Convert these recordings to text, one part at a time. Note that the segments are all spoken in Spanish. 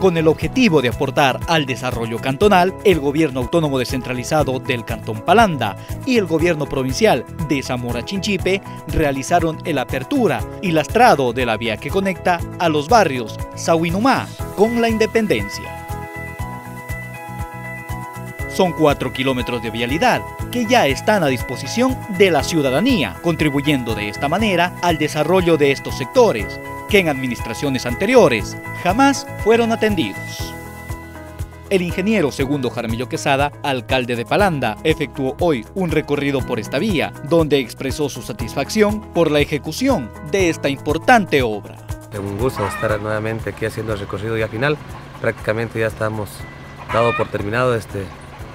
Con el objetivo de aportar al desarrollo cantonal, el gobierno autónomo descentralizado del Cantón Palanda y el gobierno provincial de Zamora Chinchipe realizaron el apertura y lastrado de la vía que conecta a los barrios Sahuinumá con la Independencia. Son cuatro kilómetros de vialidad que ya están a disposición de la ciudadanía, contribuyendo de esta manera al desarrollo de estos sectores, que en administraciones anteriores jamás fueron atendidos. El ingeniero Segundo Jaramillo Quesada, alcalde de Palanda, efectuó hoy un recorrido por esta vía, donde expresó su satisfacción por la ejecución de esta importante obra. Un gusto estar nuevamente aquí haciendo el recorrido ya final. Prácticamente ya estamos dado por terminado este,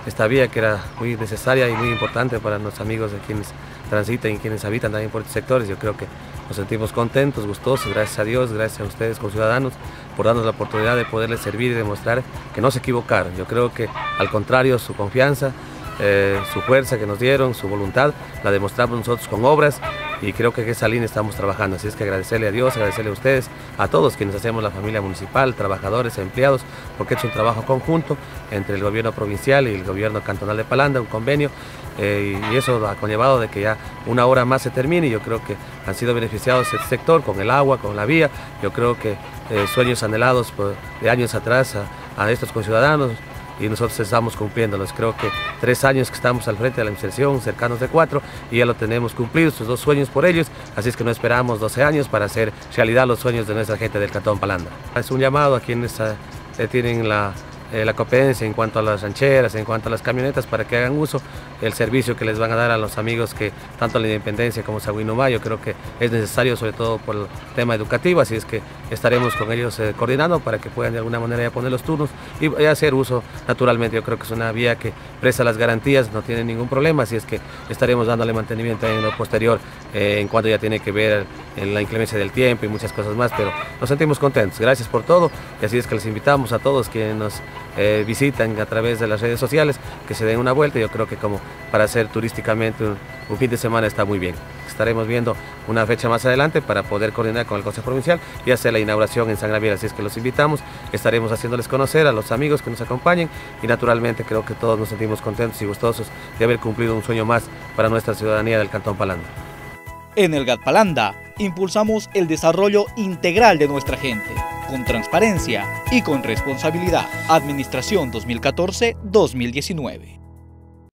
esta vía que era muy necesaria y muy importante para nuestros amigos de quienes transitan y quienes habitan también por estos sectores. Yo creo que nos sentimos contentos, gustosos, gracias a Dios, gracias a ustedes como ciudadanos por darnos la oportunidad de poderles servir y demostrar que no se equivocaron. Yo creo que al contrario, su confianza, eh, su fuerza que nos dieron, su voluntad, la demostramos nosotros con obras y creo que en esa línea estamos trabajando. Así es que agradecerle a Dios, agradecerle a ustedes, a todos quienes hacemos la familia municipal, trabajadores, empleados, porque es un trabajo conjunto entre el gobierno provincial y el gobierno cantonal de Palanda, un convenio, eh, y eso ha conllevado de que ya una hora más se termine y yo creo que han sido beneficiados este sector con el agua, con la vía, yo creo que eh, sueños anhelados pues, de años atrás a estos conciudadanos, y nosotros estamos cumpliéndolos. Creo que tres años que estamos al frente de la administración, cercanos de cuatro, y ya lo tenemos cumplido, estos dos sueños por ellos, así es que no esperamos 12 años para hacer realidad los sueños de nuestra gente del Cantón Palanda. Es un llamado a quienes eh, tienen la eh, la competencia en cuanto a las rancheras, en cuanto a las camionetas, para que hagan uso el servicio que les van a dar a los amigos que tanto la Independencia como Saguinumá, yo creo que es necesario sobre todo por el tema educativo, así es que estaremos con ellos eh, coordinando para que puedan de alguna manera ya poner los turnos y, hacer uso naturalmente, yo creo que es una vía que presta las garantías, no tiene ningún problema, así es que estaremos dándole mantenimiento en lo posterior eh, en cuanto ya tiene que ver la inclemencia del tiempo y muchas cosas más, pero nos sentimos contentos, gracias por todo y así es que les invitamos a todos que nos eh, visitan a través de las redes sociales, que se den una vuelta. Yo creo que como para hacer turísticamente un, fin de semana está muy bien. Estaremos viendo una fecha más adelante para poder coordinar con el Consejo Provincial y hacer la inauguración en San Gabriel. Así es que los invitamos, estaremos haciéndoles conocer a los amigos que nos acompañen y naturalmente creo que todos nos sentimos contentos y gustosos de haber cumplido un sueño más para nuestra ciudadanía del Cantón Palanda. En el GAT Palanda impulsamos el desarrollo integral de nuestra gente con transparencia y con responsabilidad. Administración 2014-2019.